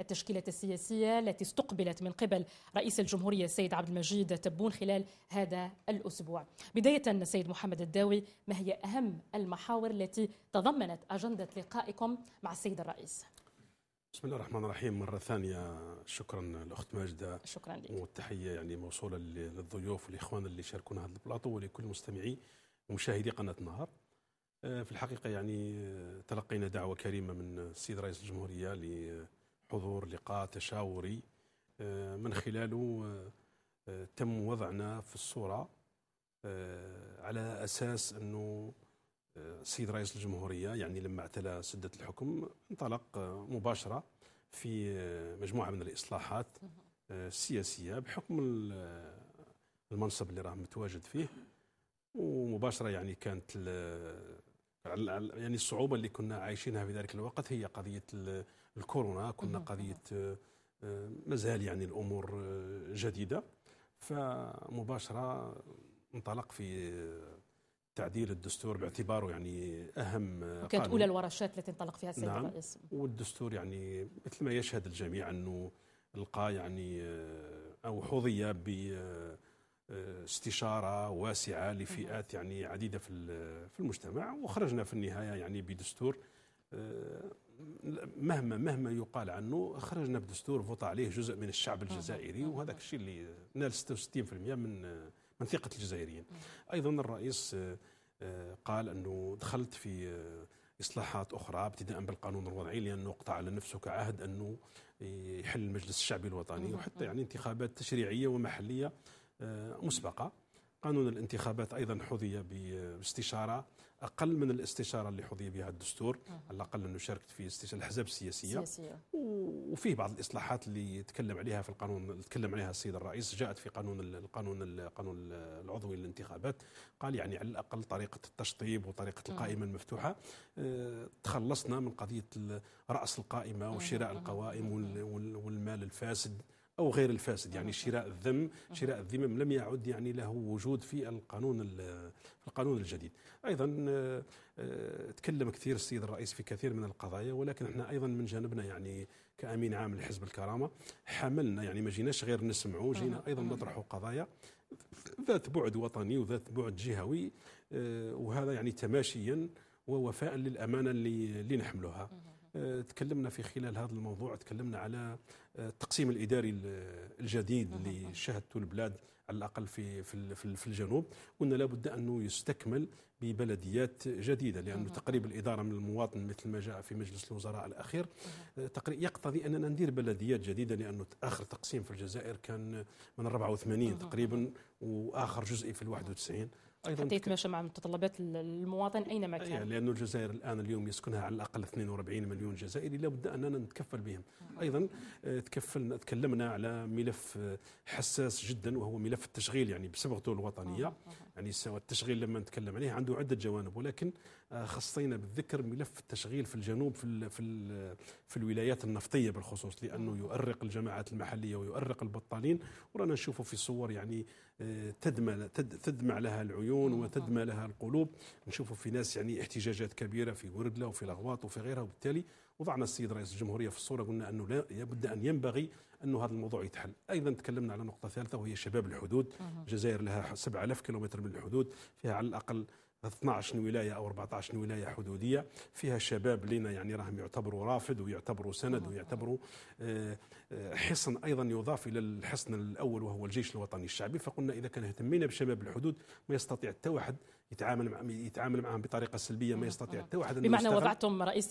التشكيلة السياسية التي استقبلت من قبل رئيس الجمهورية السيد عبد المجيد تبون خلال هذا الأسبوع. بداية سيد محمد الداوي ما هي أهم المحاور التي تضمنت أجندة لقائكم مع السيد الرئيس؟ بسم الله الرحمن الرحيم. مرة ثانية شكرا الأخت ماجدة. شكرا لك. والتحية يعني موصولة للضيوف والإخوان اللي شاركونا هذا البلاطو ولكل مستمعي ومشاهدي قناة النهار. آه، في الحقيقة يعني آه، تلقينا دعوة كريمة من السيد رئيس الجمهورية لحضور لقاء تشاوري آه، من خلاله تم وضعنا في الصورة على أساس أنه السيد رئيس الجمهورية يعني لما اعتلى سدة الحكم انطلق مباشرة في مجموعة من الإصلاحات السياسية بحكم المنصب اللي راه متواجد فيه. ومباشرة يعني كانت يعني الصعوبة اللي كنا عايشينها في ذلك الوقت هي قضية الكورونا. كنا قضية مازال يعني الأمور جديدة. فمباشرة انطلق في تعديل الدستور باعتباره يعني أهم كانت أولى الورشات التي انطلق فيها السيد نعم. الرئيس. والدستور يعني مثل ما يشهد الجميع أنه القى يعني أو حظي ب استشارة واسعة لفئات يعني عديدة في في المجتمع وخرجنا في النهاية يعني بدستور مهما مهما يقال عنه خرجنا بدستور فوت عليه جزء من الشعب الجزائري وهذاك الشيء اللي نال 66% من من ثقة الجزائريين. أيضا الرئيس قال أنه دخلت في إصلاحات أخرى ابتداء بالقانون الوضعي لأنه قطع على نفسه كعهد أنه يحل المجلس الشعبي الوطني وحتى يعني انتخابات تشريعية ومحلية. مسبقة. قانون الانتخابات أيضا حظي باستشارة أقل من الاستشارة اللي حظي بها الدستور. على الأقل أنه شاركت في استشاره الأحزاب السياسية. سياسية. وفيه بعض الإصلاحات اللي يتكلم عليها في القانون تكلم عليها السيد الرئيس. جاءت في قانون القانون القانون العضوي للانتخابات. قال يعني على الأقل طريقة التشطيب وطريقة القائمة المفتوحة. آه، تخلصنا من قضية رأس القائمة وشراء القوائم والمال الفاسد. أو غير الفاسد يعني شراء الذم شراء الذمم لم يعد يعني له وجود في القانون في القانون الجديد. أيضا آه، آه، تكلم كثير السيد الرئيس في كثير من القضايا ولكن إحنا أيضا من جانبنا يعني كأمين عام لحزب الكرامة حملنا يعني ما جيناش غير نسمعوا جينا أيضا نطرحوا قضايا ذات بعد وطني وذات بعد جهوي آه، وهذا يعني تماشيا ووفاء للأمانة اللي, اللي نحملها تكلمنا في خلال هذا الموضوع تكلمنا على التقسيم الإداري الجديد اللي شهدته البلاد على الأقل في في في الجنوب. قلنا لابد انه يستكمل ببلديات جديدة لأنه تقريب الإدارة من المواطن مثل ما جاء في مجلس الوزراء الأخير يقتضي أننا ندير بلديات جديدة لأنه آخر تقسيم في الجزائر كان من 84 تقريبا وآخر جزئي في ال 91 أيضا حتى يتماشى مع متطلبات المواطن اينما كان؟ أيه لأن الجزائر الآن اليوم يسكنها على الأقل 42 مليون جزائري لابد أننا نتكفل بهم. أيضا آه، تكفلنا تكلمنا على ملف آه، حساس جدا وهو ملف التشغيل يعني بصبغته الوطنية. يعني سواء التشغيل لما نتكلم عليه عنده عدة جوانب ولكن آه، خصينا بالذكر ملف التشغيل في الجنوب في ال في ال في الولايات النفطية بالخصوص لأنه يؤرق الجماعات المحلية ويؤرق البطالين. ورانا نشوفه في صور يعني تدمع تدمع لها العيون. وتدمع لها القلوب. نشوفوا في ناس يعني احتجاجات كبيرة في وردلة وفي الأغواط وفي غيرها. وبالتالي وضعنا السيد رئيس الجمهورية في الصورة قلنا أنه لا لابد أن ينبغي أنه هذا الموضوع يتحل. أيضا تكلمنا على نقطة ثالثة وهي شباب الحدود. الجزائر لها 7000 كيلومتر من الحدود فيها على الأقل 12 ولاية أو 14 ولاية حدودية. فيها شباب لنا يعني راهم يعتبروا رافد ويعتبروا سند ويعتبروا آه، آه، حصن أيضا يضاف إلى الحصن الأول وهو الجيش الوطني الشعبي. فقلنا إذا كان اهتمينا بشباب الحدود ما يستطيع حتى واحد يتعامل مع يتعامل معهم بطريقة سلبية ما يستطيع حتى واحد بمعنى وضعتم رئيس